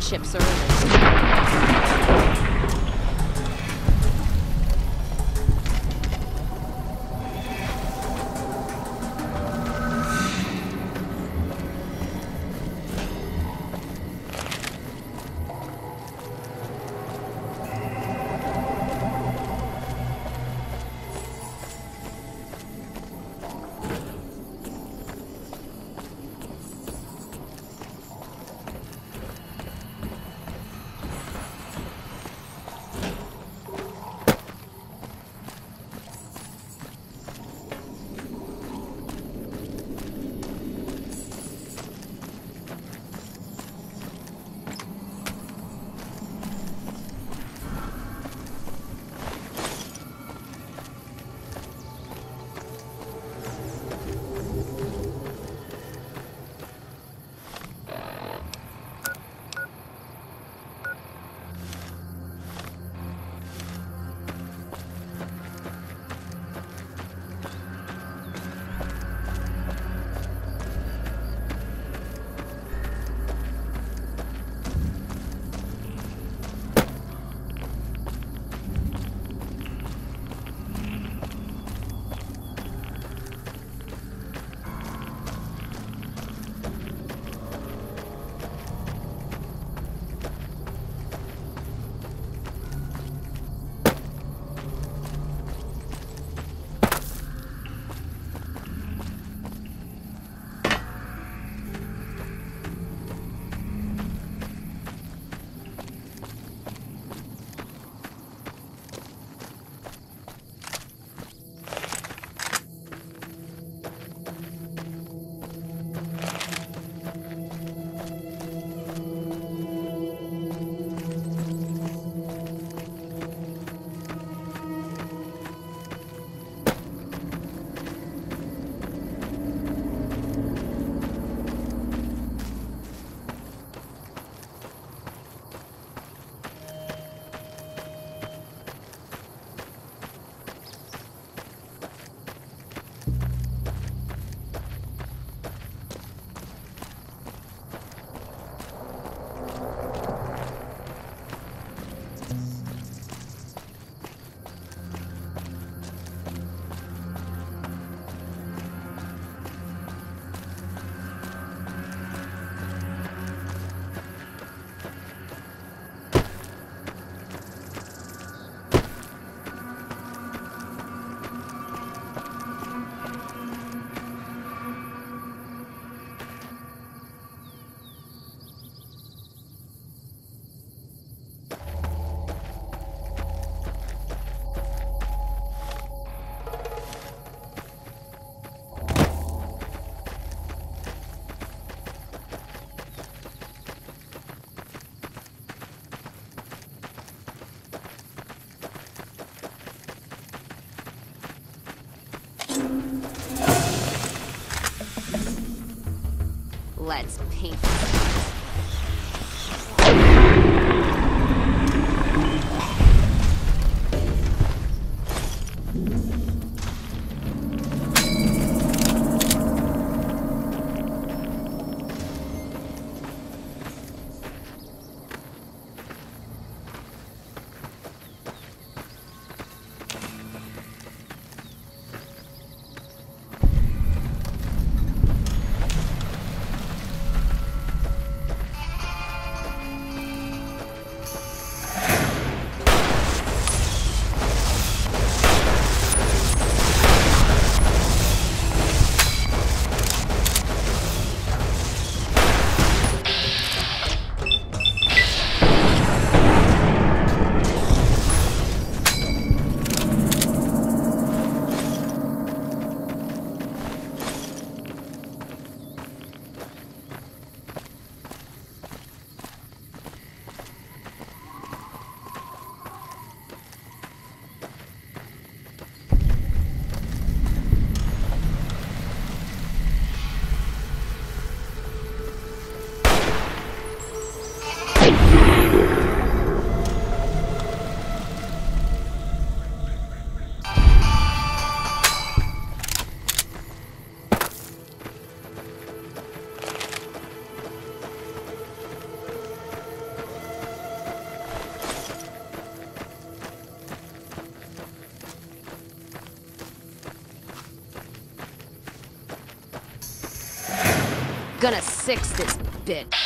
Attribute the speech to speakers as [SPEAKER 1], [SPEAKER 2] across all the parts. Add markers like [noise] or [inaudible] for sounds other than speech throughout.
[SPEAKER 1] chips early. Let's six this bitch.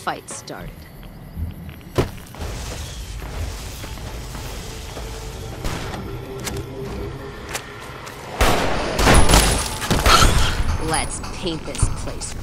[SPEAKER 1] Fight started. Let's paint this place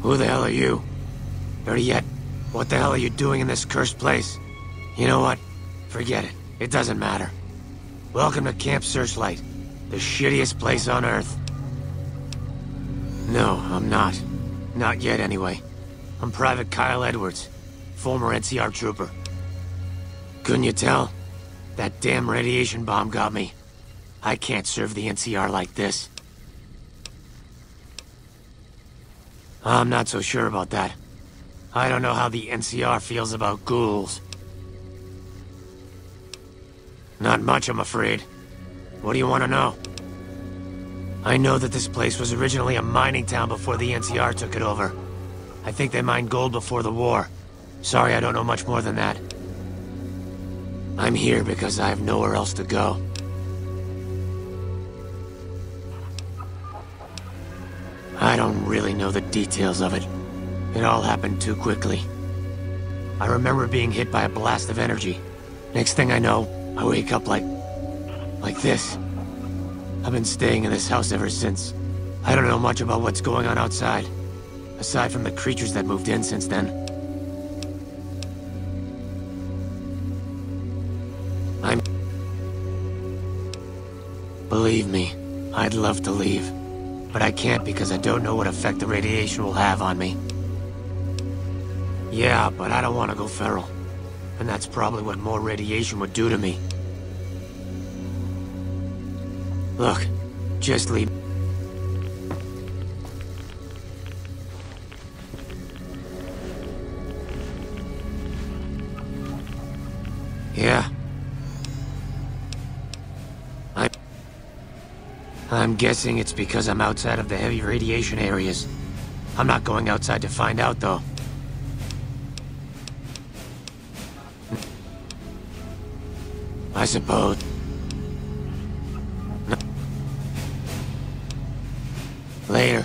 [SPEAKER 2] Who the hell are you? Better yet, what the hell are you doing in this cursed place? You know what? Forget it. It doesn't matter. Welcome to Camp Searchlight, the shittiest place on Earth. No, I'm not. Not yet, anyway. I'm Private Kyle Edwards, former NCR trooper. Couldn't you tell? That damn radiation bomb got me. I can't serve the NCR like this. I'm not so sure about that. I don't know how the NCR feels about ghouls. Not much, I'm afraid. What do you want to know? I know that this place was originally a mining town before the NCR took it over. I think they mined gold before the war. Sorry, I don't know much more than that. I'm here because I have nowhere else to go. I don't really know the details of it. It all happened too quickly. I remember being hit by a blast of energy. Next thing I know, I wake up like... like this. I've been staying in this house ever since. I don't know much about what's going on outside. Aside from the creatures that moved in since then. I'm... Believe me, I'd love to leave. But I can't because I don't know what effect the radiation will have on me. Yeah, but I don't want to go feral. And that's probably what more radiation would do to me. Look, just leave... guessing it's because I'm outside of the heavy radiation areas. I'm not going outside to find out, though. I suppose. Later.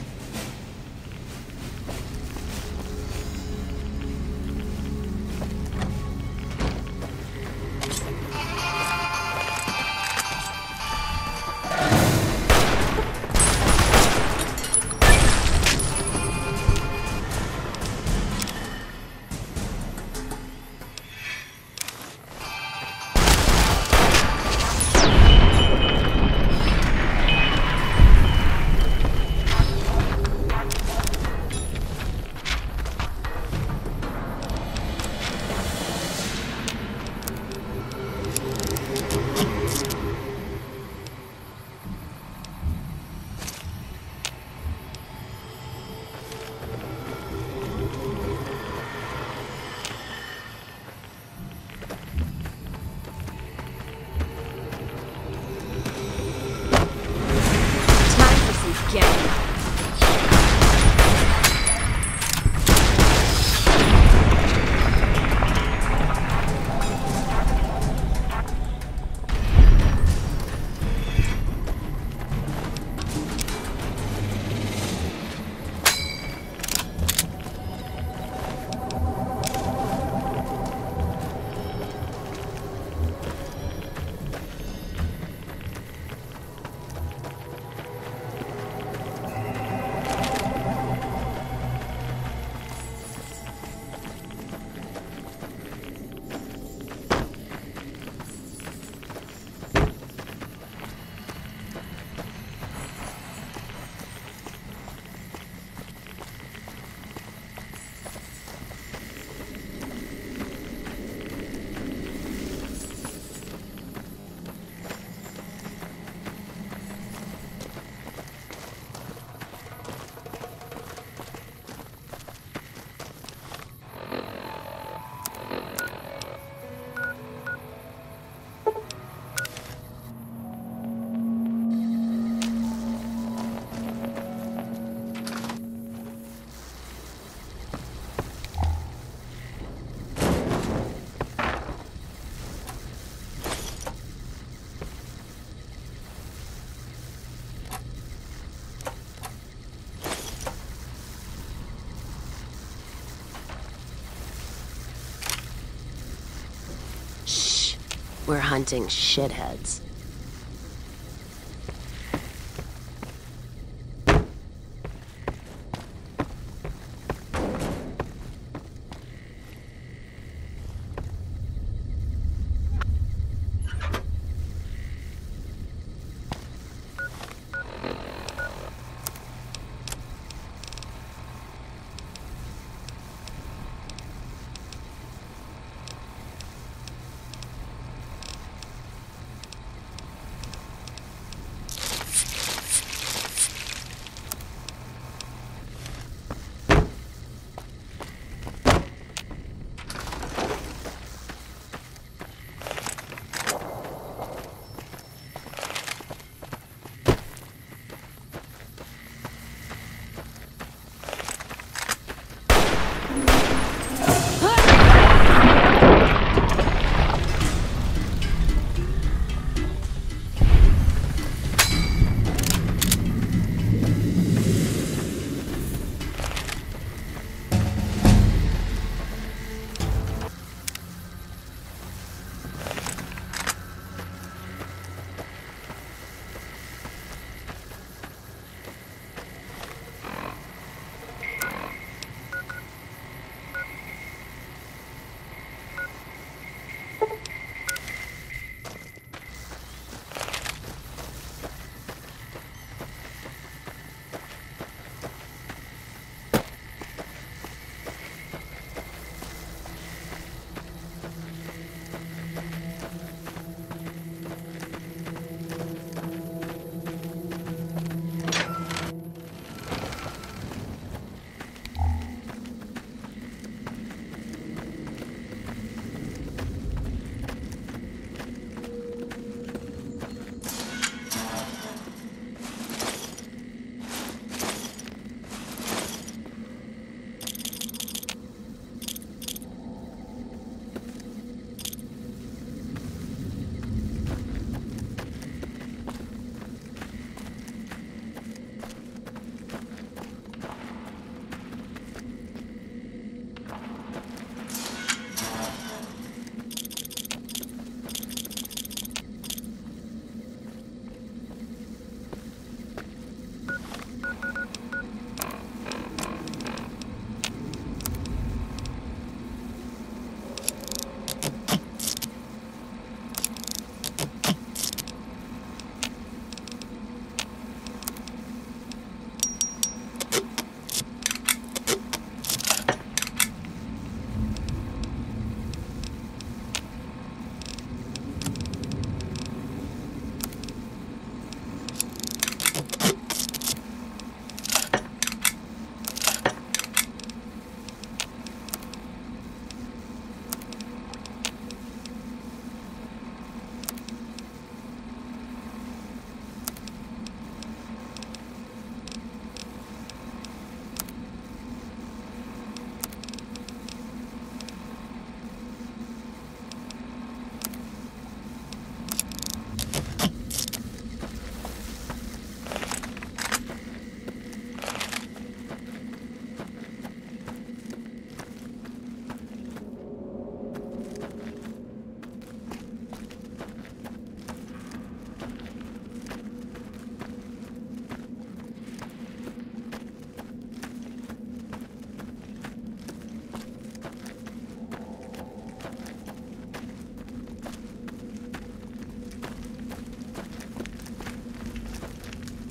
[SPEAKER 3] Hunting shitheads.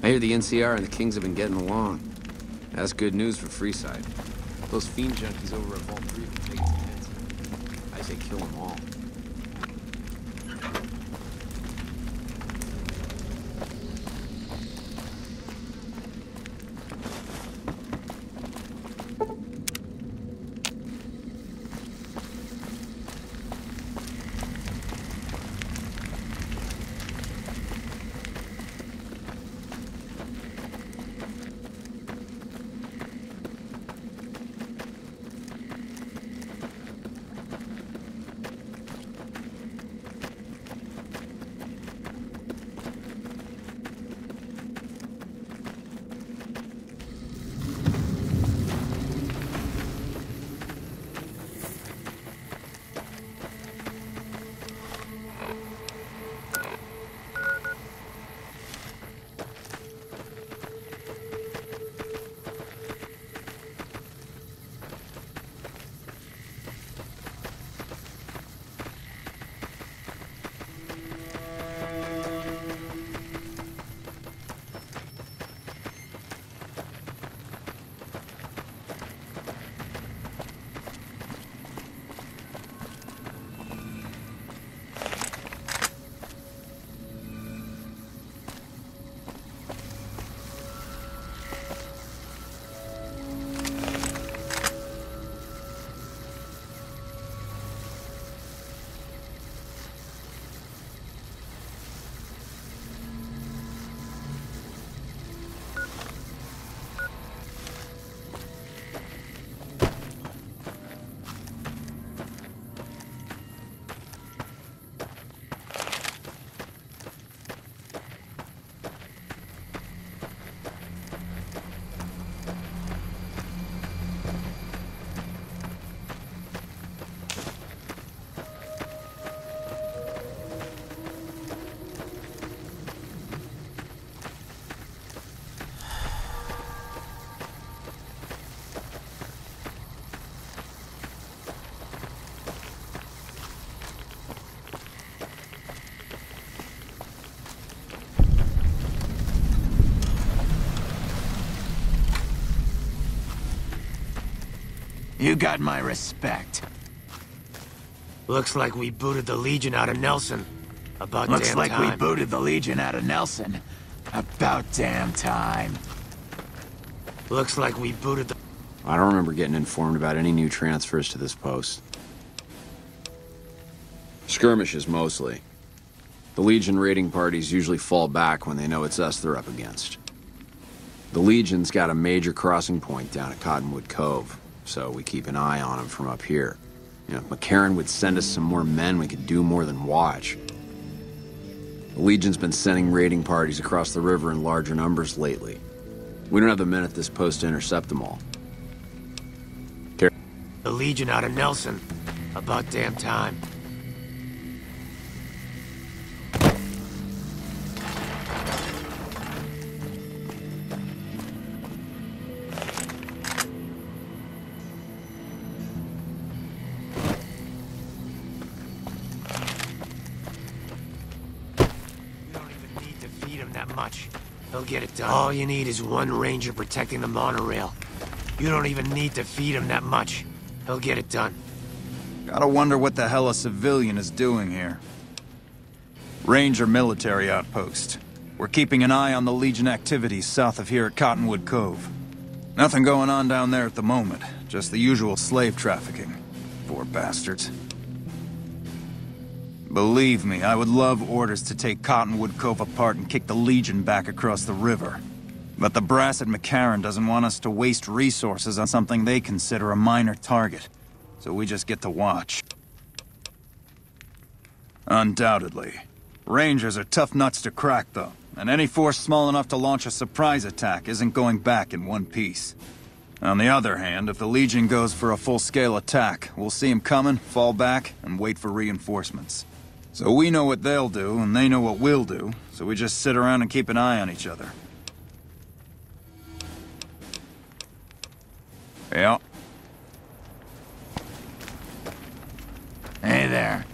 [SPEAKER 4] I hear the NCR and the Kings have been getting along. That's good news for Freeside. Those fiend junkies over at Vault 3 can take some hits. I say kill them all.
[SPEAKER 5] You got my respect.
[SPEAKER 2] Looks like we booted the Legion out of Nelson. About damn time.
[SPEAKER 5] Looks
[SPEAKER 2] damn
[SPEAKER 5] like
[SPEAKER 2] time.
[SPEAKER 5] we booted the Legion out of Nelson. About damn time.
[SPEAKER 2] Looks like we booted the...
[SPEAKER 4] I don't remember getting informed about any new transfers to this post. Skirmishes, mostly. The Legion raiding parties usually fall back when they know it's us they're up against. The Legion's got a major crossing point down at Cottonwood Cove, so we keep an eye on them from up here. You know, if McCarran would send us some more men, we could do more than watch. The Legion's been sending raiding parties across the river in larger numbers lately. We don't have the men at this post to intercept them all.
[SPEAKER 2] The Legion out of Nelson. About damn time. All you need is one ranger protecting the monorail. You don't even need to feed him that much. He'll get it done.
[SPEAKER 6] Gotta wonder what the hell a civilian is doing here. Ranger military outpost. We're keeping an eye on the Legion activities south of here at Cottonwood Cove. Nothing going on down there at the moment, just the usual slave trafficking. Poor bastards. Believe me, I would love orders to take Cottonwood Cove apart and kick the Legion back across the river. But the brass at McCarran doesn't want us to waste resources on something they consider a minor target. So we just get to watch. Undoubtedly. Rangers are tough nuts to crack, though. And any force small enough to launch a surprise attack isn't going back in one piece. On the other hand, if the Legion goes for a full-scale attack, we'll see them coming, fall back, and wait for reinforcements. So we know what they'll do, and they know what we'll do, so we just sit around and keep an eye on each other. Yeah.
[SPEAKER 5] Hey there.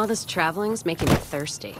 [SPEAKER 3] All this traveling's making me thirsty.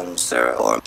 [SPEAKER 5] Welcome, sir, or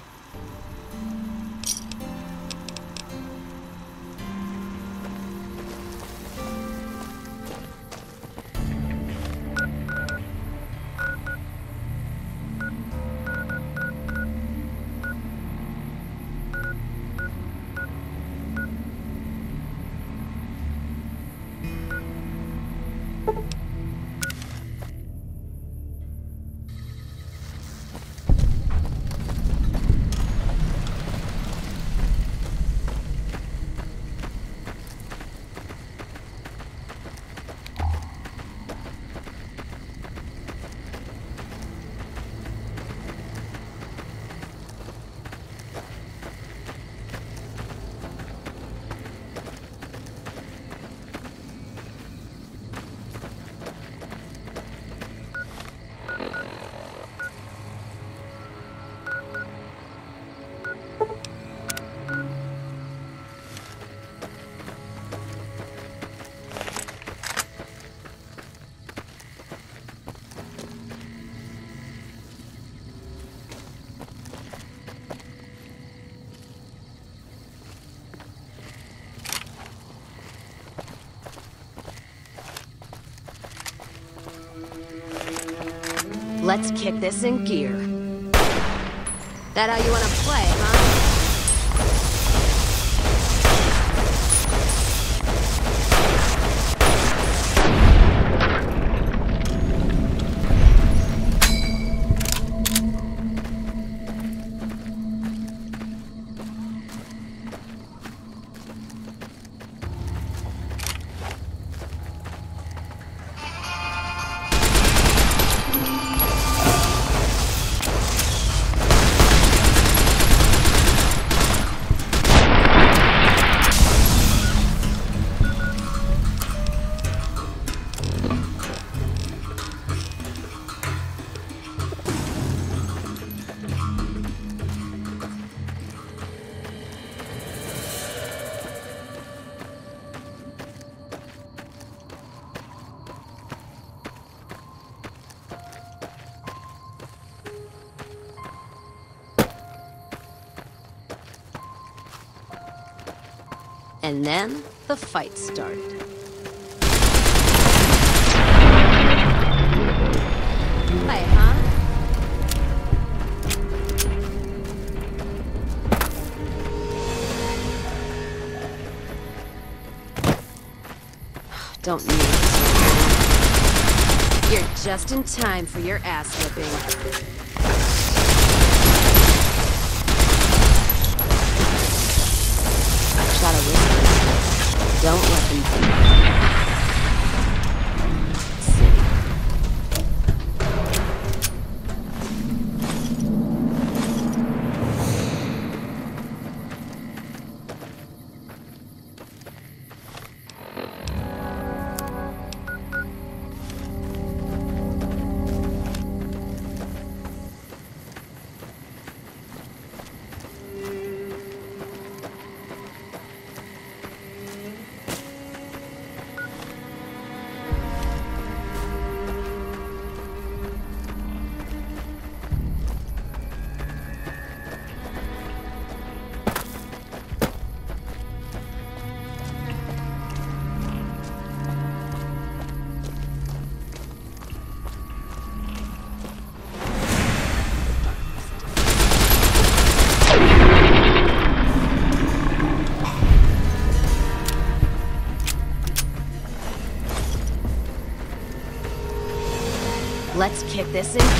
[SPEAKER 1] Let's kick this in gear. That how you wanna then the fight started. Huh? [sighs] Don't need it. You're just in time for your ass whipping. Don't let them kick this in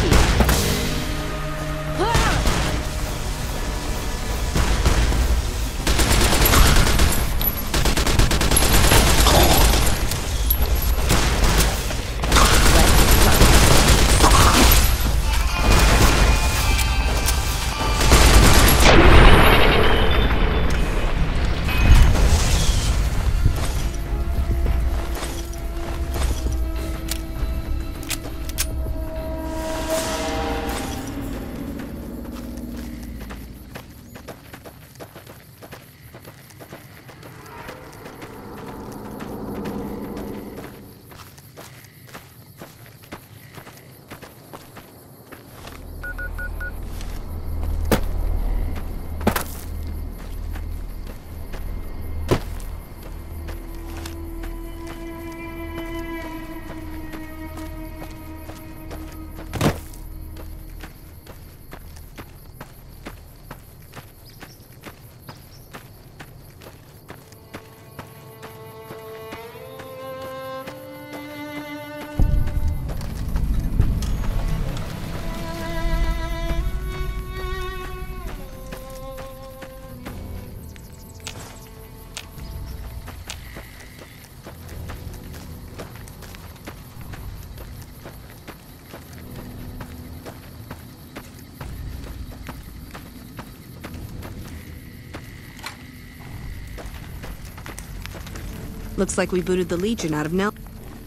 [SPEAKER 3] Looks like we booted the Legion out of Nel-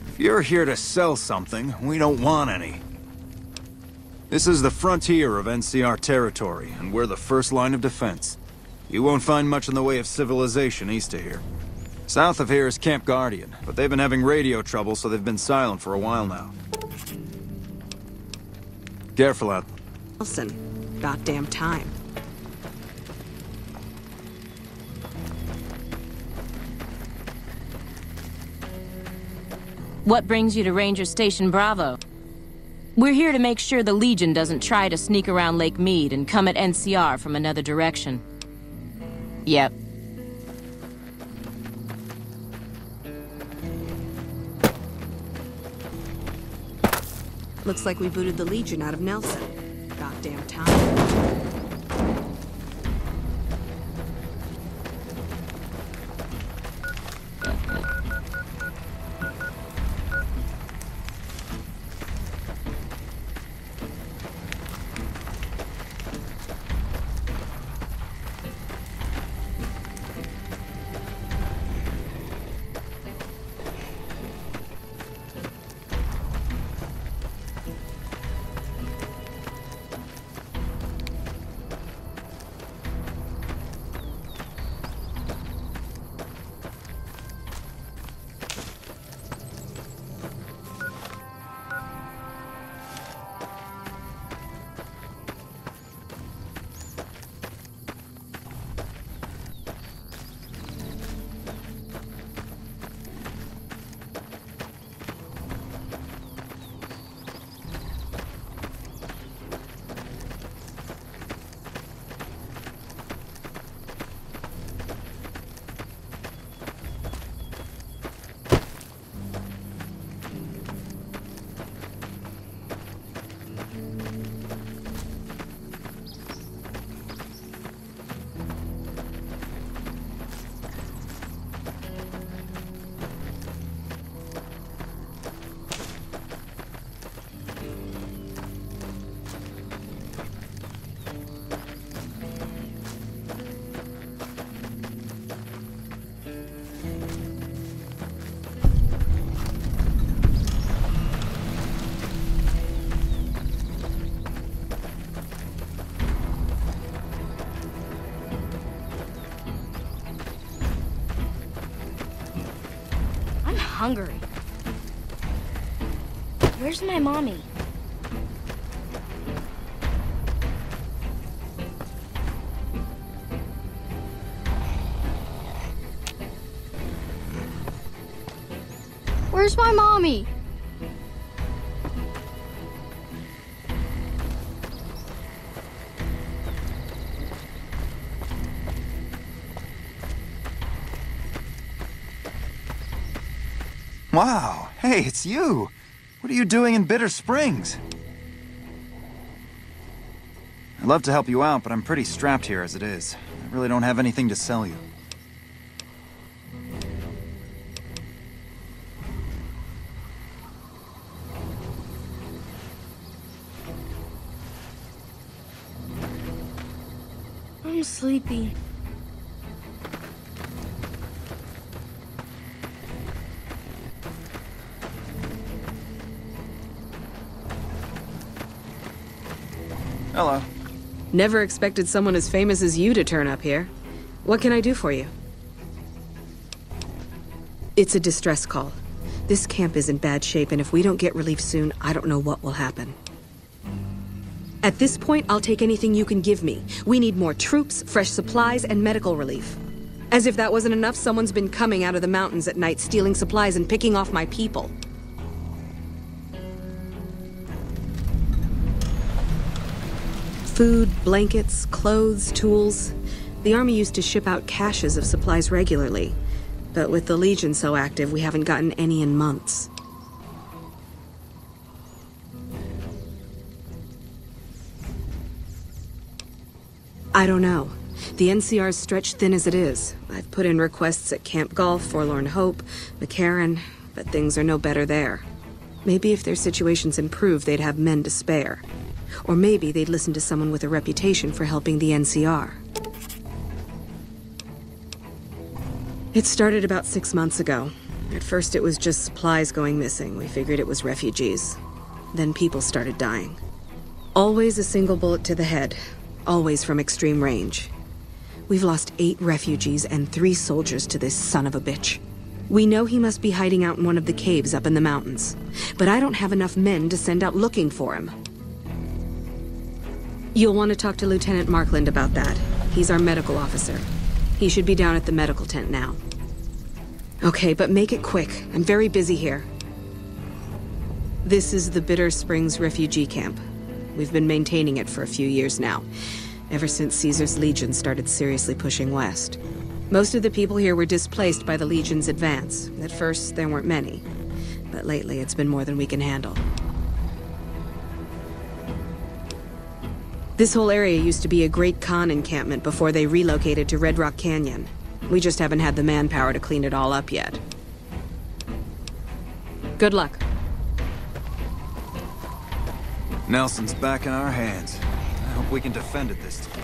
[SPEAKER 6] If you're here to sell something, we don't want any. This is the frontier of NCR territory, and we're the first line of defense. You won't find much in the way of civilization east of here. South of here is Camp Guardian, but they've been having radio trouble, so they've been silent for a while now. Careful out.
[SPEAKER 3] Nelson. Goddamn time.
[SPEAKER 7] What brings you to Ranger Station Bravo? We're here to make sure the Legion doesn't try to sneak around Lake Mead and come at NCR from another direction. Yep.
[SPEAKER 3] Looks like we booted the Legion out of Nelson. Goddamn time.
[SPEAKER 8] Hungry. Where's my mommy?
[SPEAKER 6] Wow, hey, it's you! What are you doing in Bitter Springs? I'd love to help you out, but I'm pretty strapped here as it is. I really don't have anything to sell you.
[SPEAKER 3] Never expected someone as famous as you to turn up here. What can I do for you? It's a distress call. This camp is in bad shape, and if we don't get relief soon, I don't know what will happen. At this point, I'll take anything you can give me. We need more troops, fresh supplies, and medical relief. As if that wasn't enough, someone's been coming out of the mountains at night, stealing supplies and picking off my people. Food, blankets, clothes, tools. The Army used to ship out caches of supplies regularly. But with the Legion so active, we haven't gotten any in months. I don't know. The NCR's stretched thin as it is. I've put in requests at Camp Golf, Forlorn Hope, McCarran, but things are no better there. Maybe if their situations improve, they'd have men to spare. Or maybe they'd listen to someone with a reputation for helping the NCR. It started about six months ago. At first, it was just supplies going missing. We figured it was refugees. Then people started dying. Always a single bullet to the head, always from extreme range. We've lost eight refugees and three soldiers to this son of a bitch. We know he must be hiding out in one of the caves up in the mountains, but I don't have enough men to send out looking for him. You'll want to talk to Lieutenant Markland about that. He's our medical officer. He should be down at the medical tent now. Okay, but make it quick. I'm very busy here. This is the Bitter Springs refugee camp. We've been maintaining it for a few years now, ever since Caesar's Legion started seriously pushing west. Most of the people here were displaced by the Legion's advance. At first, there weren't many, but lately it's been more than we can handle. This whole area used to be a Great Khan encampment before they relocated to Red Rock Canyon. We just haven't had the manpower to clean it all up yet. Good luck.
[SPEAKER 6] Nelson's back in our hands. I hope we can defend it this time.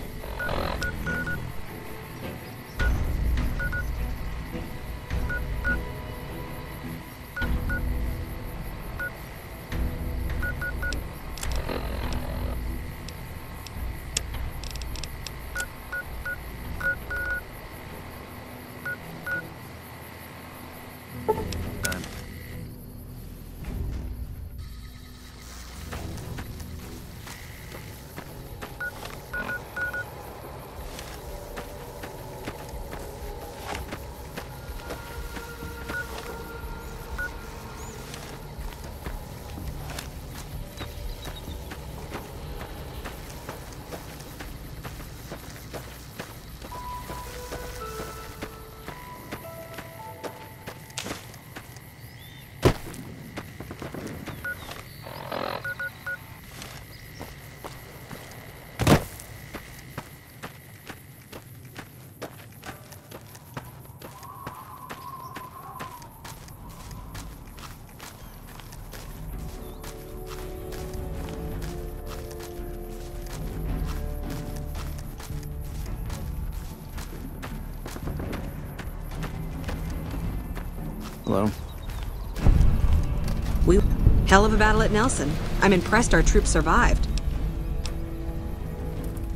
[SPEAKER 3] Hell of a battle at Nelson. I'm impressed our troops survived.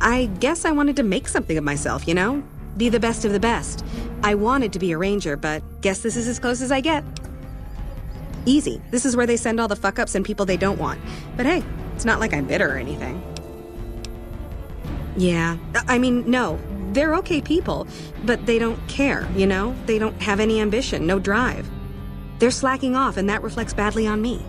[SPEAKER 3] I guess I wanted to make something of myself, you know? Be the best of the best. I wanted to be a ranger, but guess this is as close as I get. Easy. This is where they send all the fuck ups and people they don't want. But hey, it's not like I'm bitter or anything. Yeah, I mean, no. They're okay people, but they don't care, you know? They don't have any ambition, no drive. They're slacking off, and that reflects badly on me.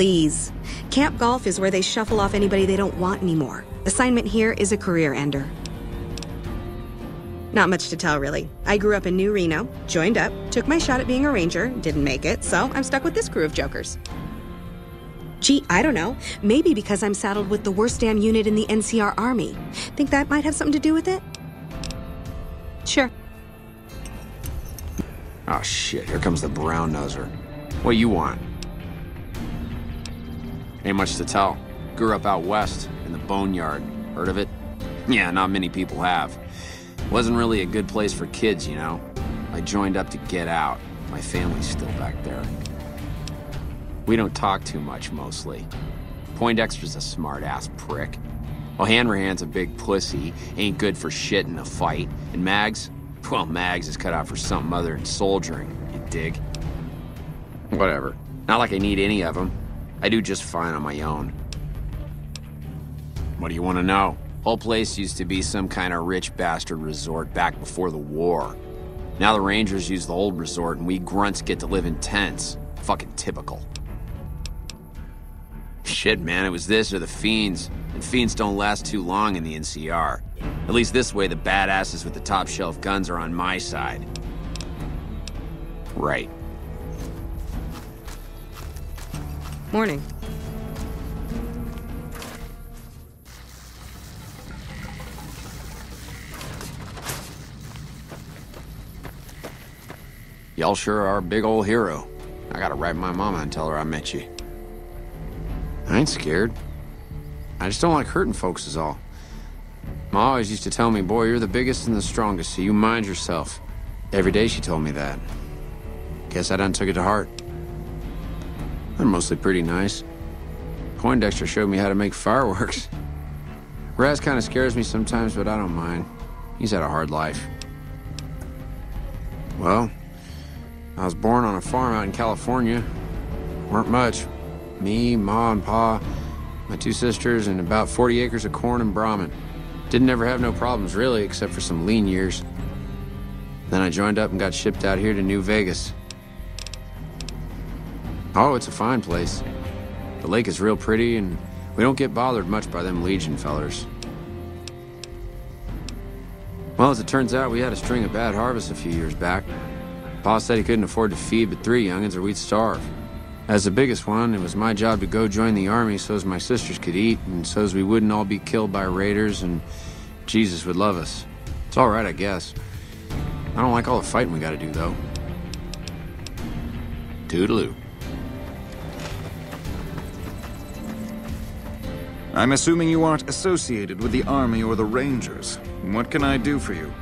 [SPEAKER 3] Please. Camp Golf is where they shuffle off anybody they don't want anymore. Assignment here is a career ender. Not much to tell, really. I grew up in New Reno, joined up, took my shot at being a ranger, didn't make it, so I'm stuck with this crew of jokers. Gee, I don't know. Maybe because I'm saddled with the worst damn unit in the NCR Army. Think that might have something to do with it? Sure.
[SPEAKER 4] Oh shit, here comes the brown noser. What you want? Ain't much to tell. Grew up out west, in the boneyard. Heard of it? Yeah, not many people have. Wasn't really a good place for kids, you know? I joined up to get out. My family's still back there. We don't talk too much, mostly. Poindexter's a smart-ass prick. Hanrahan's a big pussy, ain't good for shit in a fight. And Mags? Well, Mags is cut out for something other than soldiering, you dig? Whatever. Not like I need any of them. I do just fine on my own. What do you want to know? Whole place used to be some kind of rich bastard resort back before the war. Now the Rangers use the old resort and we grunts get to live in tents. Fucking typical. Shit, man, it was this or the Fiends. And Fiends don't last too long in the NCR. At least this way the badasses with the top shelf guns are on my side. Right.
[SPEAKER 3] Morning.
[SPEAKER 4] Y'all sure are a big old hero. I gotta write my mama and tell her I met you. I ain't scared. I just don't like hurting folks is all. Ma always used to tell me, boy, you're the biggest and the strongest, so you mind yourself. Every day she told me that. Guess I done took it to heart. They're mostly pretty nice. Poindexter showed me how to make fireworks. Razz kind of scares me sometimes, but I don't mind. He's had a hard life. Well, I was born on a farm out in California. Weren't much. Me, Ma, and Pa, my two sisters, and about 40 acres of corn and Brahmin. Didn't ever have no problems, really, except for some lean years. Then I joined up and got shipped out here to New Vegas. Oh, it's a fine place. The lake is real pretty, and we don't get bothered much by them Legion fellers. Well, as it turns out, we had a string of bad harvests a few years back. Pa said he couldn't afford to feed but three youngins or we'd starve. As the biggest one, it was my job to go join the army so as my sisters could eat and so as we wouldn't all be killed by raiders and Jesus would love us. It's all right, I guess. I don't like all the fighting we gotta do, though. Toodaloo.
[SPEAKER 6] I'm assuming you aren't associated with the Army or the Rangers. What can I do for you?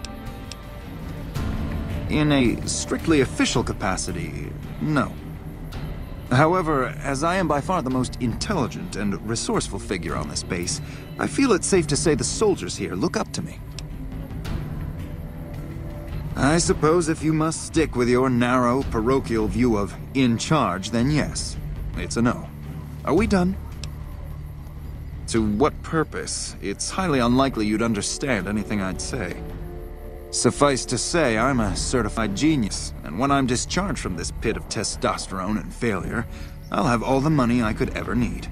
[SPEAKER 6] In a strictly official capacity, no. However, as I am by far the most intelligent and resourceful figure on this base, I feel it's safe to say the soldiers here look up to me. I suppose if you must stick with your narrow, parochial view of in charge, then yes, it's a no. Are we done? To what purpose? It's highly unlikely you'd understand anything I'd say. Suffice to say, I'm a certified genius, and when I'm discharged from this pit of testosterone and failure, I'll have all the money I could ever need.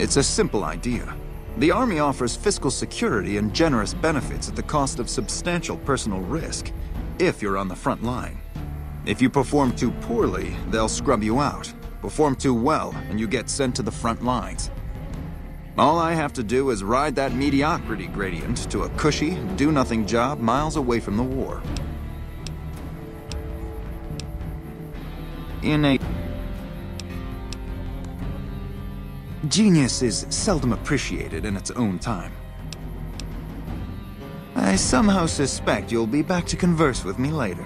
[SPEAKER 6] It's a simple idea. The Army offers fiscal security and generous benefits at the cost of substantial personal risk, if you're on the front line. If you perform too poorly, they'll scrub you out. Perform too well, and you get sent to the front lines. All I have to do is ride that mediocrity gradient to a cushy, do-nothing job miles away from the war. In a... Genius is seldom appreciated in its own time. I somehow suspect you'll be back to converse with me later.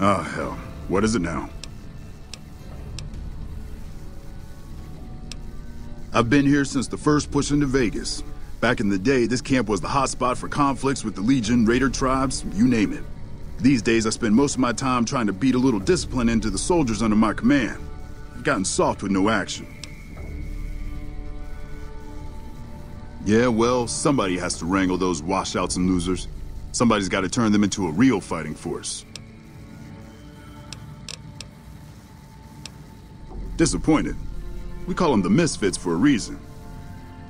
[SPEAKER 9] Oh, hell. What is it now? I've been here since the first push into Vegas. Back in the day, this camp was the hotspot for conflicts with the Legion, Raider tribes, you name it. These days, I spend most of my time trying to beat a little discipline into the soldiers under my command. I've gotten soft with no action. Yeah, well, somebody has to wrangle those washouts and losers. Somebody's got to turn them into a real fighting force. Disappointed. We call them the Misfits for a reason.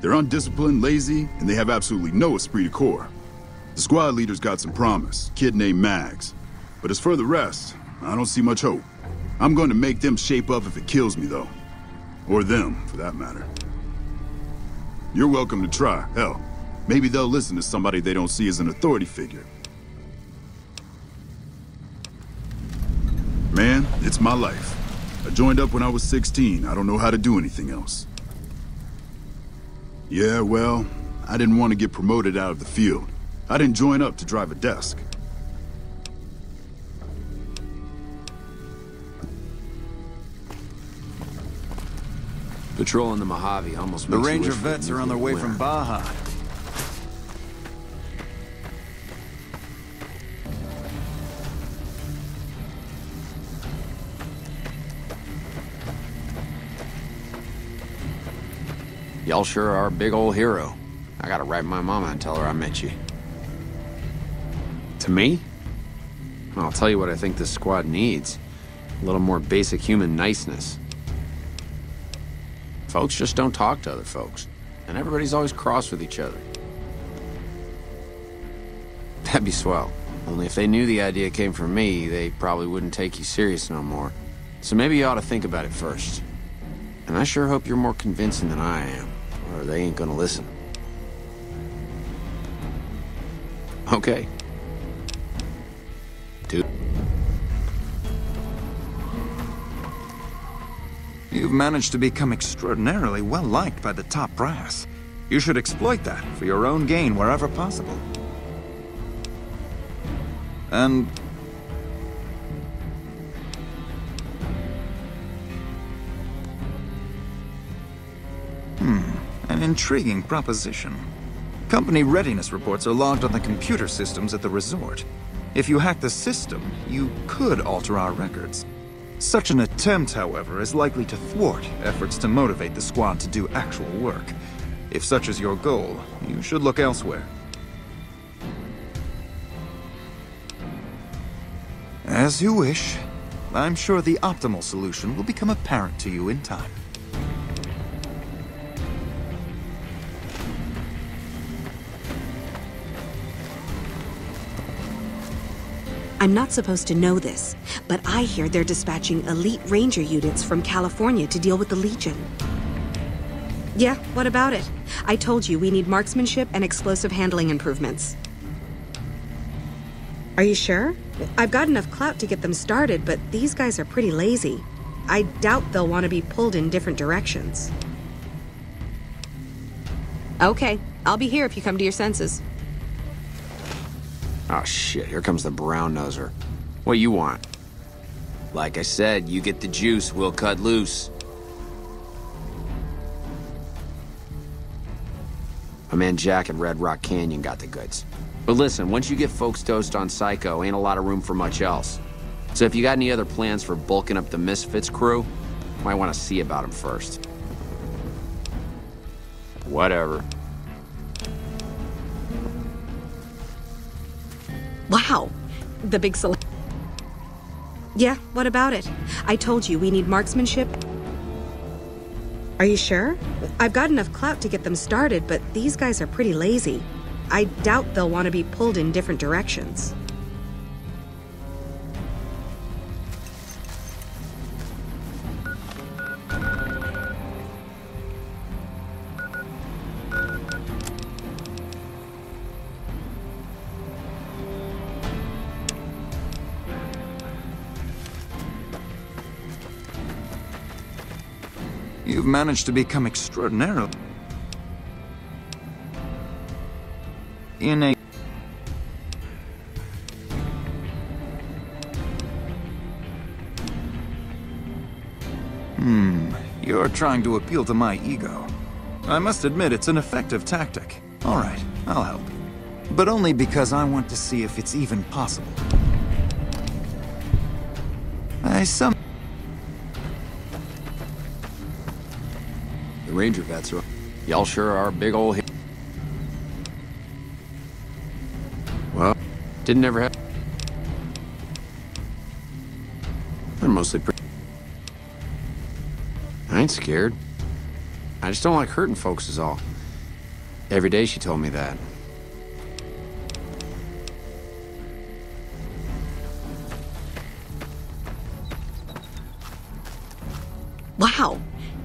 [SPEAKER 9] They're undisciplined, lazy, and they have absolutely no esprit de corps. The squad leader's got some promise, kid named Mags. But as for the rest, I don't see much hope. I'm going to make them shape up if it kills me, though. Or them, for that matter. You're welcome to try, hell. Maybe they'll listen to somebody they don't see as an authority figure. Man, it's my life. I joined up when I was 16. I don't know how to do anything else. Yeah, well, I didn't want to get promoted out of the field. I didn't join up to drive a desk.
[SPEAKER 4] Patrolling the Mojave almost
[SPEAKER 6] The
[SPEAKER 4] makes you
[SPEAKER 6] Ranger
[SPEAKER 4] wish
[SPEAKER 6] vets are on their way
[SPEAKER 4] nuclear
[SPEAKER 6] from. Baja.
[SPEAKER 4] Y'all sure are a big old hero. I gotta write my mama and tell her I met you. To me? I'll tell you what I think this squad needs. A little more basic human niceness. Folks just don't talk to other folks. And everybody's always cross with each other. That'd be swell. Only if they knew the idea came from me, they probably wouldn't take you serious no more. So maybe you ought to think about it first. And I sure hope you're more convincing than I am, or they ain't gonna listen. Okay. Dude.
[SPEAKER 6] You've managed to become extraordinarily well-liked by the top brass. You should exploit that for your own gain wherever possible. And intriguing proposition. Company readiness reports are logged on the computer systems at the resort. If you hack the system, you could alter our records. Such an attempt, however, is likely to thwart efforts to motivate the squad to do actual work. If such is your goal, you should look elsewhere. As you wish. I'm sure the optimal solution will become apparent to you in time.
[SPEAKER 3] I'm not supposed to know this, but I hear they're dispatching elite ranger units from California to deal with the Legion. Yeah, what about it? I told you we need marksmanship and explosive handling improvements. Are you sure? I've got enough clout to get them started, but these guys are pretty lazy. I doubt they'll want to be pulled in different directions. Okay, I'll be here if you come to your senses.
[SPEAKER 4] Oh shit, here comes the brown noser. What you want? Like I said, you get the juice, we'll cut loose. My man Jack at Red Rock Canyon got the goods. But listen, once you get folks dosed on Psycho, ain't a lot of room for much else. So if you got any other plans for bulking up the Misfits crew, might want to see about them first. Whatever.
[SPEAKER 3] Wow, the big cele- Yeah, what about it? I told you we need marksmanship. Are you sure? I've got enough clout to get them started, but these guys are pretty lazy. I doubt they'll want to be pulled in different directions.
[SPEAKER 6] Managed to become extraordinarily... In a... Hmm, you're trying to appeal to my ego. I must admit it's an effective tactic. All right, I'll help. But only because I want to see if it's even possible. I some...
[SPEAKER 4] Ranger vets. Y'all sure are big old. Well, didn't ever have... They're mostly pretty... I ain't scared. I just don't like hurting folks is all. Every day she told me that.
[SPEAKER 3] Wow,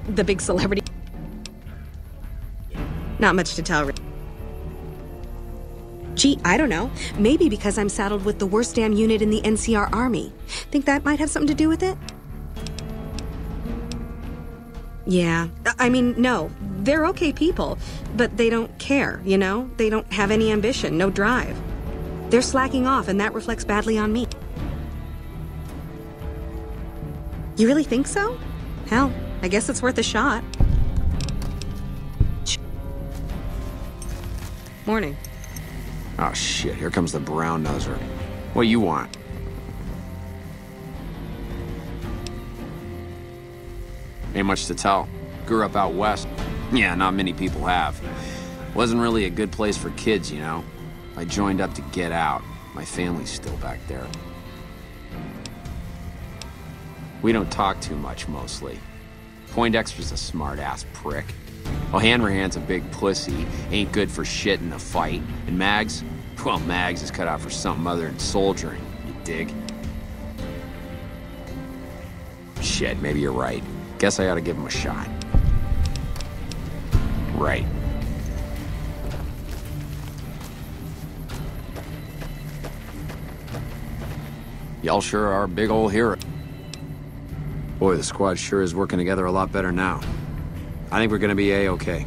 [SPEAKER 3] the big celebrity. Not much to tell. Gee, I don't know. Maybe because I'm saddled with the worst damn unit in the NCR Army. Think that might have something to do with it? Yeah. I mean, no. They're okay people, but they don't care, you know? They don't have any ambition, no drive. They're slacking off, and that reflects badly on me. You really think so? Hell, I guess it's worth a shot. Morning.
[SPEAKER 4] Oh shit, here comes the brown noser. What you want? Ain't much to tell. Grew up out west. Yeah, not many people have. Wasn't really a good place for kids, you know? I joined up to get out. My family's still back there. We don't talk too much, mostly. Poindexter's a smart-ass prick. O'Hanrahan's a big pussy, ain't good for shit in a fight. And Mags? Well, Mags is cut out for something other than soldiering, you dig? Shit, maybe you're right. Guess I ought to give him a shot. Right. Y'all sure are a big old hero. Boy, the squad sure is working together a lot better now. I think we're gonna be A-okay.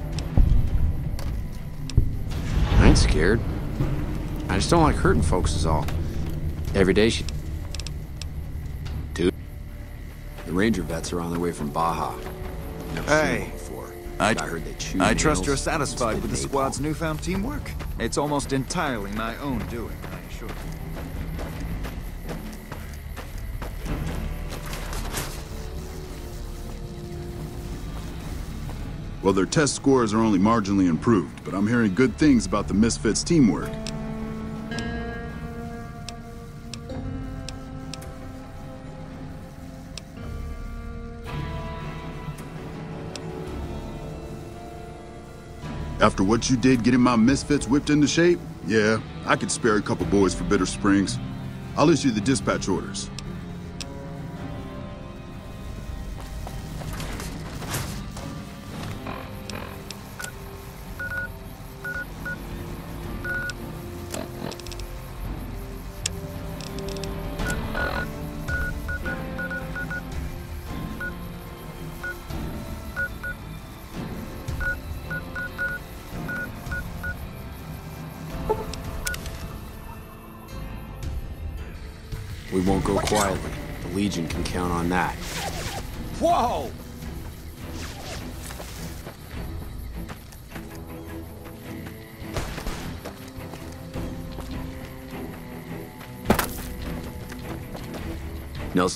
[SPEAKER 4] I ain't scared. I just don't like hurting folks is all. Every day she... Dude. The Ranger vets are on their way from Baja. Never seen
[SPEAKER 6] Hey.
[SPEAKER 4] them before.
[SPEAKER 6] I,
[SPEAKER 4] I heard they chew
[SPEAKER 6] I trust you're satisfied with the
[SPEAKER 4] napalm.
[SPEAKER 6] squad's newfound teamwork. It's almost entirely my own doing, I assure you.
[SPEAKER 9] Well, their test scores are only marginally improved, but I'm hearing good things about the Misfits teamwork. After what you did getting my Misfits whipped into shape, yeah, I could spare a couple boys for Bitter Springs. I'll issue the dispatch orders.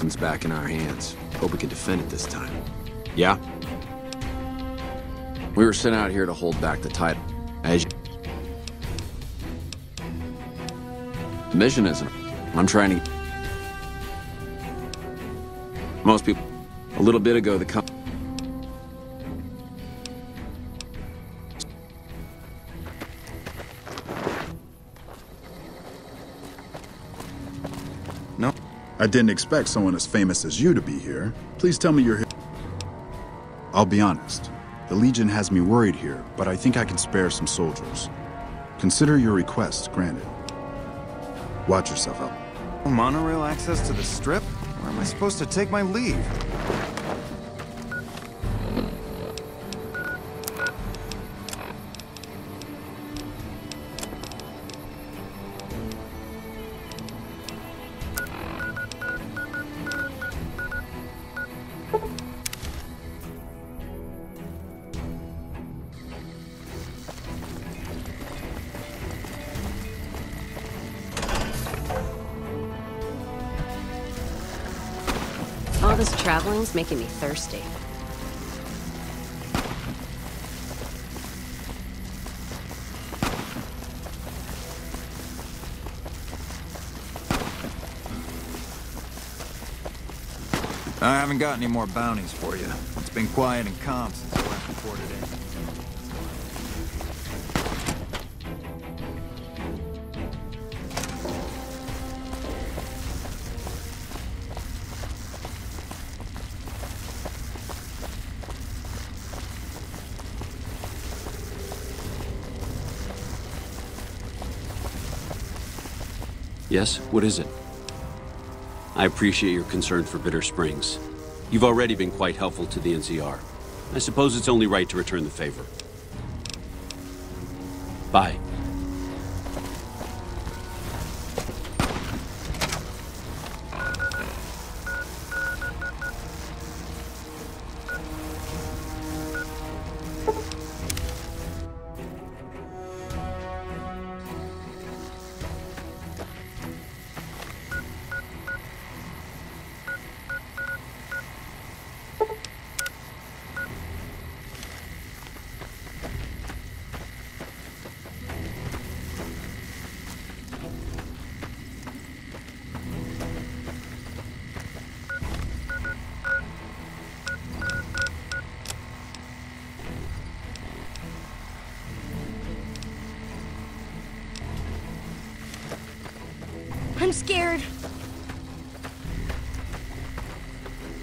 [SPEAKER 4] Nelson's back in our hands. Hope we can defend it this time. Yeah? We were sent out here to hold back the title. As you... The mission isn't. I'm trying to... Most people... A little bit ago, the com...
[SPEAKER 9] I didn't expect someone as famous as you to be here. Please tell me you're here. I'll be honest. The Legion has me worried here, but I think I can spare some soldiers. Consider your request granted. Watch yourself out.
[SPEAKER 6] Monorail access to the strip? Where am I supposed to take my leave?
[SPEAKER 1] Traveling's making me thirsty.
[SPEAKER 6] I haven't got any more bounties for you. It's been quiet and calm since I last reported in.
[SPEAKER 10] Yes? What is it? I appreciate your concern for Bitter Springs. You've already been quite helpful to the NCR. I suppose it's only right to return the favor. Bye.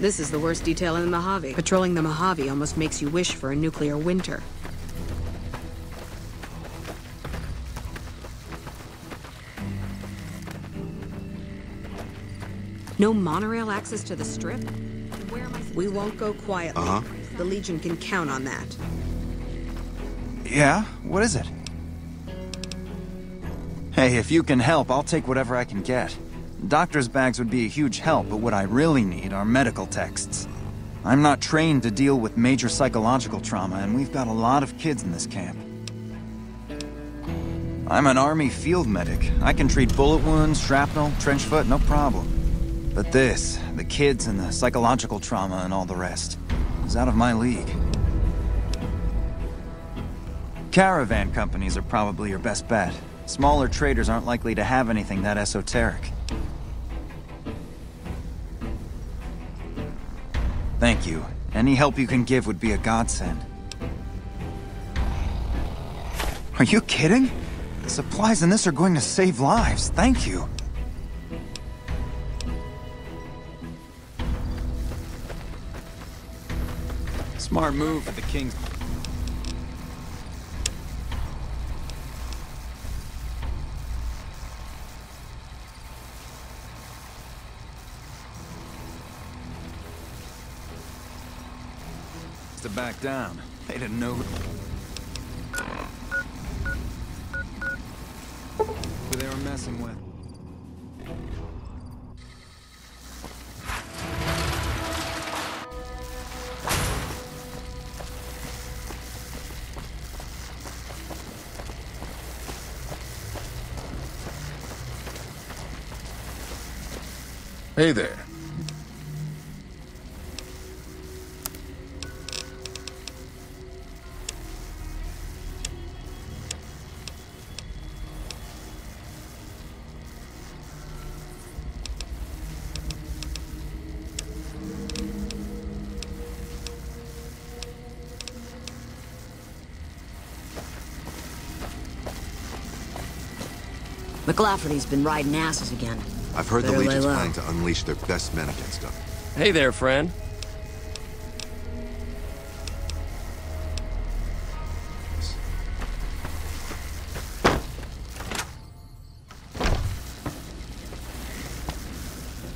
[SPEAKER 3] This is the worst detail in the Mojave. Patrolling the Mojave almost makes you wish for a nuclear winter. No monorail access to the strip? We won't go quietly.
[SPEAKER 11] Uh-huh.
[SPEAKER 3] The Legion can count on that.
[SPEAKER 6] Yeah? What is it? Hey, if you can help, I'll take whatever I can get. Doctor's bags would be a huge help, but what I really need are medical texts. I'm not trained to deal with major psychological trauma, and we've got a lot of kids in this camp. I'm an army field medic. I can treat bullet wounds, shrapnel, trench foot, no problem. But this, the kids and the psychological trauma and all the rest, is out of my league. Caravan companies are probably your best bet. Smaller traders aren't likely to have anything that esoteric. Any help you can give would be a godsend. Are you kidding? The supplies in this are going to save lives. Thank you. Smart move for the King's... to back down. They didn't know who they were messing with.
[SPEAKER 12] Hey there.
[SPEAKER 13] McLafferty's been riding asses again.
[SPEAKER 11] I've heard
[SPEAKER 13] Better
[SPEAKER 11] the Legion's
[SPEAKER 13] low.
[SPEAKER 11] planning to unleash their best men against them.
[SPEAKER 14] Hey there, friend.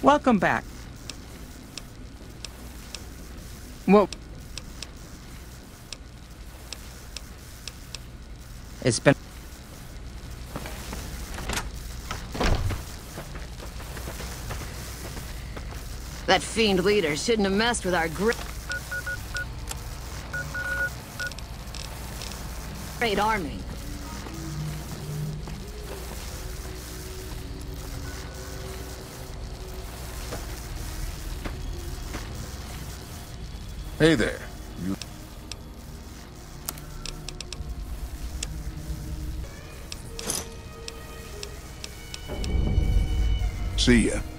[SPEAKER 15] Welcome back. Well, it's been.
[SPEAKER 13] That fiend leader shouldn't have messed with our great... Great army.
[SPEAKER 12] Hey there. You... See ya.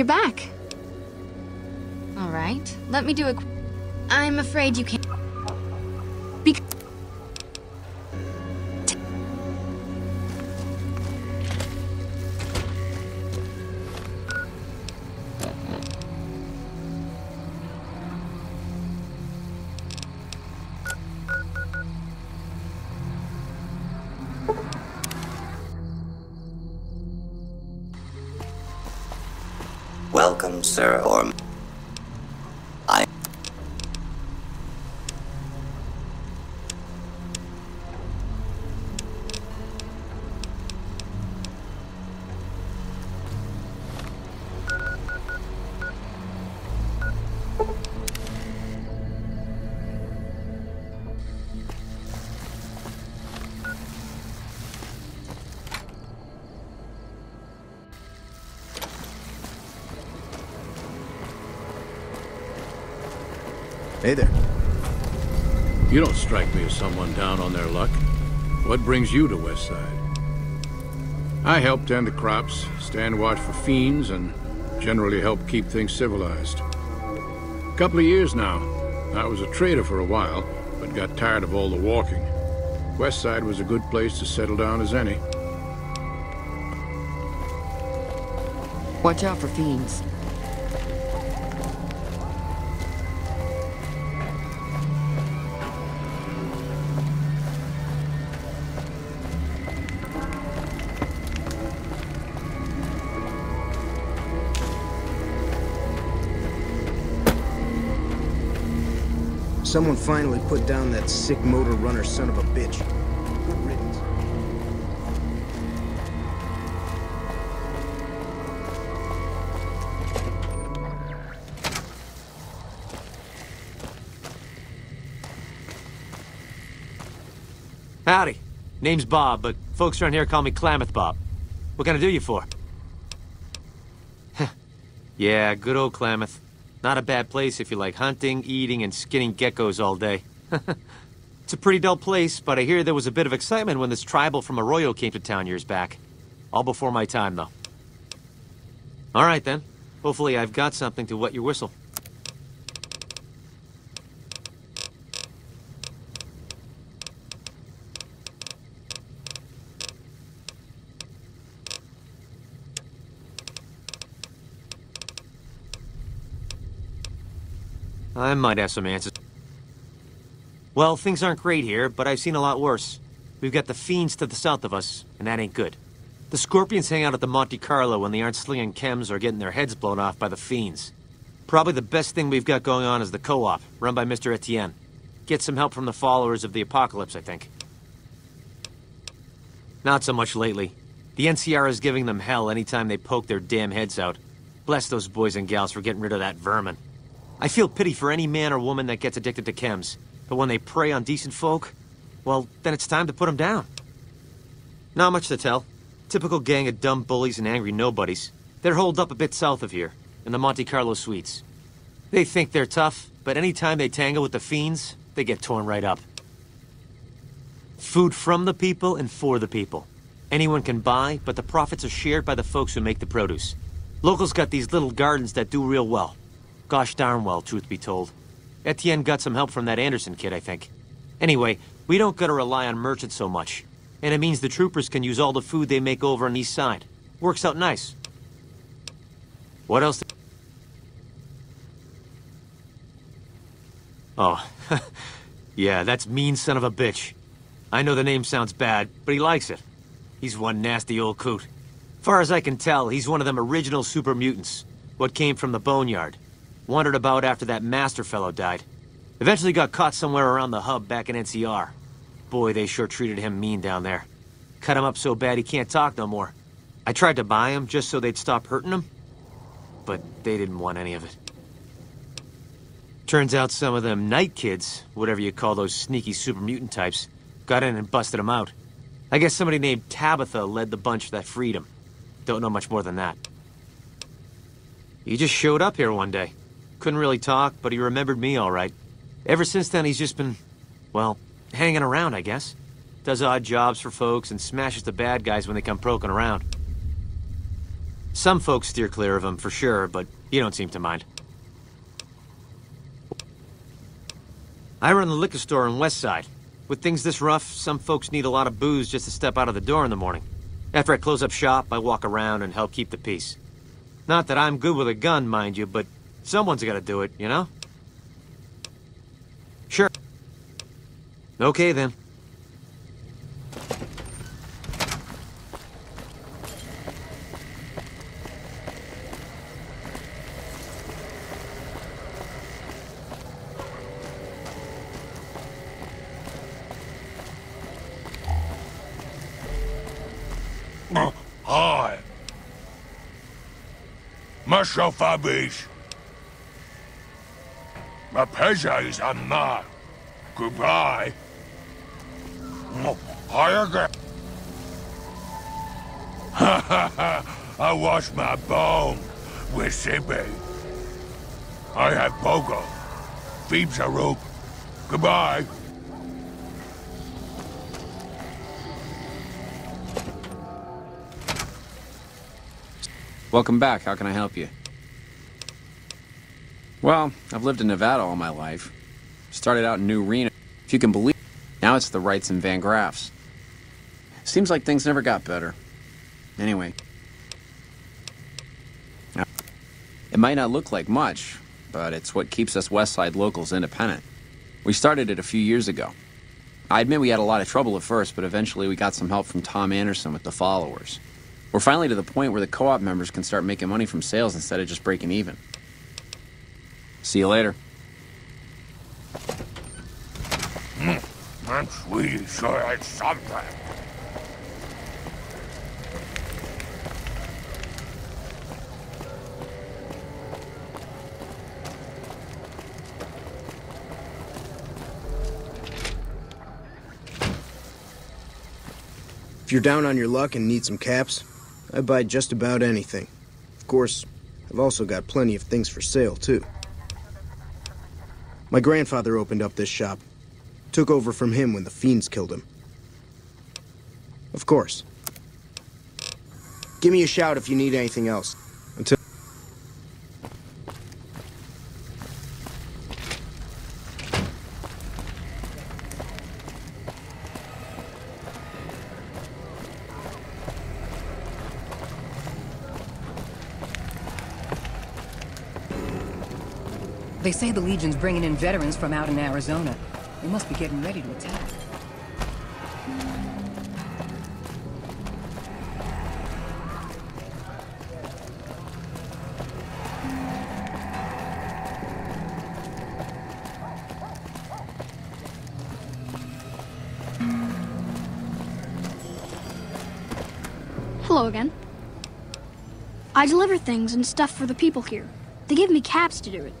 [SPEAKER 8] You're back. All right. Let me do a. I'm afraid you can't.
[SPEAKER 16] Welcome, sir, or
[SPEAKER 17] Hey there.
[SPEAKER 18] You don't strike me as someone down on their luck. What brings you to Westside?
[SPEAKER 14] I help tend the crops, stand watch for fiends, and generally help keep things civilized. A couple of years now. I was a trader for a while, but got tired of all the walking. West Side was a good place to settle down as any.
[SPEAKER 17] Watch out for fiends.
[SPEAKER 18] Someone finally put down that sick Motor-Runner son of a bitch.
[SPEAKER 2] Howdy. Name's Bob, but folks around here call me Klamath Bob. What can I do you for? [laughs] yeah, good old Klamath. Not a bad place if you like hunting, eating, and skinning geckos all day. [laughs] it's a pretty dull place, but I hear there was a bit of excitement when this tribal from Arroyo came to town years back. All before my time, though. All right, then. Hopefully I've got something to wet your whistle. I might have some answers. Well, things aren't great here, but I've seen a lot worse. We've got the fiends to the south of us, and that ain't good. The scorpions hang out at the Monte Carlo when they aren't slinging chems or getting their heads blown off by the fiends. Probably the best thing we've got going on is the co-op, run by Mr. Etienne. Get some help from the followers of the apocalypse, I think. Not so much lately. The NCR is giving them hell anytime they poke their damn heads out. Bless those boys and gals for getting rid of that vermin. I feel pity for any man or woman that gets addicted to chems, but when they prey on decent folk, well, then it's time to put them down. Not much to tell. Typical gang of dumb bullies and angry nobodies. They're holed up a bit south of here, in the Monte Carlo suites. They think they're tough, but any time they tangle with the fiends, they get torn right up. Food from the people and for the people. Anyone can buy, but the profits are shared by the folks who make the produce. Locals got these little gardens that do real well. Gosh darn well, truth be told. Etienne got some help from that Anderson kid, I think. Anyway, we don't gotta rely on merchants so much. And it means the troopers can use all the food they make over on the east side. Works out nice. What else? Oh, [laughs] yeah, that's mean son of a bitch. I know the name sounds bad, but he likes it. He's one nasty old coot. Far as I can tell, he's one of them original super mutants. What came from the boneyard. Wandered about after that master fellow died. Eventually got caught somewhere around the hub back in NCR. Boy, they sure treated him mean down there. Cut him up so bad he can't talk no more. I tried to buy him just so they'd stop hurting him, but they didn't want any of it. Turns out some of them night kids, whatever you call those sneaky super mutant types, got in and busted him out. I guess somebody named Tabitha led the bunch that freed him. Don't know much more than that. He just showed up here one day. Couldn't really talk, but he remembered me all right. Ever since then, he's just been, well, hanging around, I guess. Does odd jobs for folks and smashes the bad guys when they come poking around. Some folks steer clear of him, for sure, but you don't seem to mind. I run the liquor store on West Side. With things this rough, some folks need a lot of booze just to step out of the door in the morning. After I close up shop, I walk around and help keep the peace. Not that I'm good with a gun, mind you, but Someone's gotta do it, you know? Sure. Okay, then.
[SPEAKER 12] Oh, hi. Marshal Fabish. My pleasure is not. Goodbye. Hi again. Ha ha ha! I wash my bone with Sibi. I have Pogo. Phoebes a rope. Goodbye.
[SPEAKER 4] Welcome back. How can I help you? Well, I've lived in Nevada all my life. Started out in New Reno. If you can believe it, now it's the Wrights and Van Graffs. Seems like things never got better. Anyway. It might not look like much, but it's what keeps us Westside locals independent. We started it a few years ago. I admit we had a lot of trouble at first, but eventually we got some help from Tom Anderson with the followers. We're finally to the point where the co-op members can start making money from sales instead of just breaking even. See you later.
[SPEAKER 12] Mm, that sweetie sure had something.
[SPEAKER 18] If you're down on your luck and need some caps, I buy just about anything. Of course, I've also got plenty of things for sale, too. My grandfather opened up this shop. Took over from him when the fiends killed him. Of course. Give me a shout if you need anything else.
[SPEAKER 19] They say the Legion's bringing in veterans from out in Arizona. They must be getting ready to attack.
[SPEAKER 20] Hello again. I deliver things and stuff for the people here. They give me caps to do it.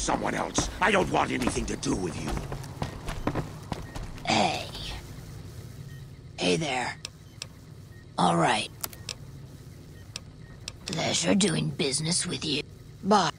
[SPEAKER 12] Someone else. I don't want anything to do with you.
[SPEAKER 21] Hey. Hey there. All right. Pleasure doing business with you. Bye.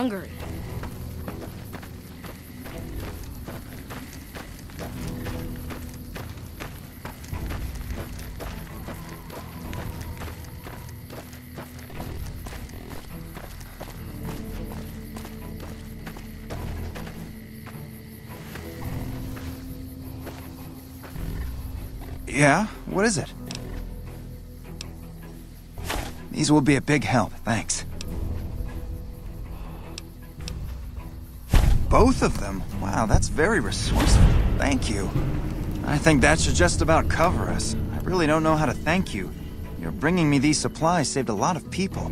[SPEAKER 8] Hungry.
[SPEAKER 6] Yeah? What is it? These will be a big help, thanks. Both of them? Wow, that's very resourceful. Thank you. I think that should just about cover us. I really don't know how to thank you. Your bringing me these supplies saved a lot of people.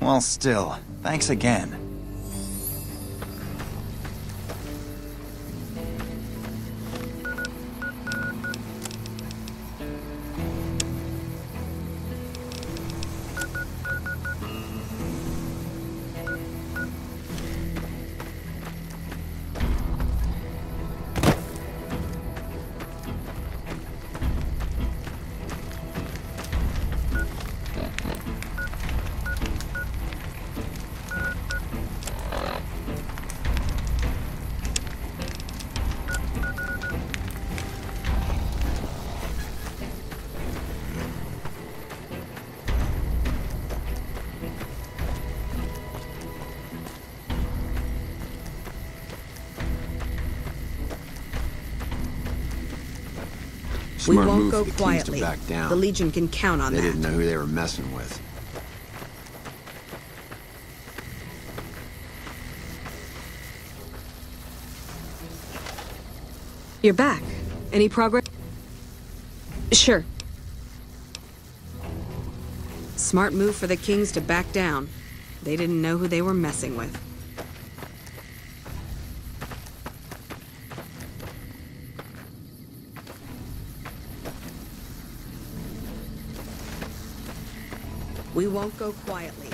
[SPEAKER 6] Well, still, thanks again.
[SPEAKER 3] We won't go
[SPEAKER 4] for the Kings
[SPEAKER 3] quietly.
[SPEAKER 4] to back down.
[SPEAKER 3] The Legion can count on
[SPEAKER 4] they
[SPEAKER 3] that.
[SPEAKER 4] They didn't know who they were messing with.
[SPEAKER 3] You're back. Any progress? Sure. Smart move for the Kings to back down. They didn't know who they were messing with. We won't go quietly.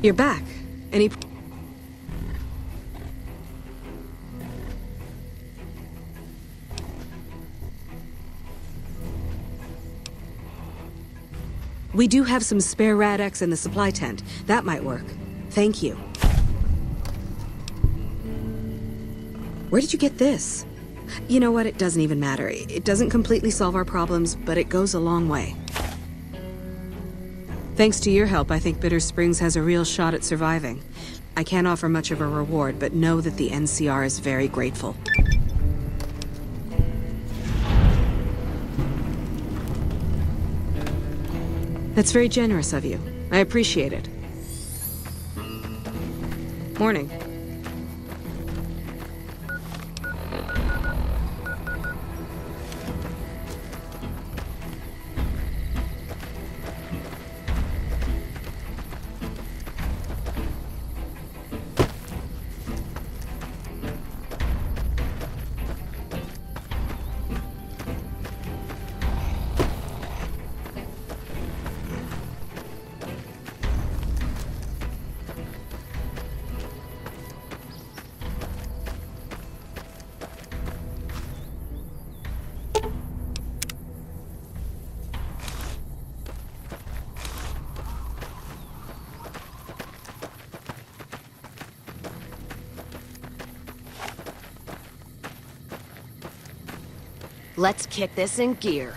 [SPEAKER 3] You're back. Any... We do have some spare Rad-X in the supply tent. That might work. Thank you. Where did you get this? You know what? It doesn't even matter. It doesn't completely solve our problems, but it goes a long way. Thanks to your help, I think Bitter Springs has a real shot at surviving. I can't offer much of a reward, but know that the NCR is very grateful. That's very generous of you. I appreciate it. Morning.
[SPEAKER 1] Let's kick this in gear.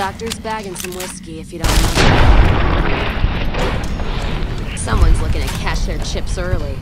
[SPEAKER 1] Doctor's bagging some whiskey, if you don't mind. Someone's looking to cash their chips early.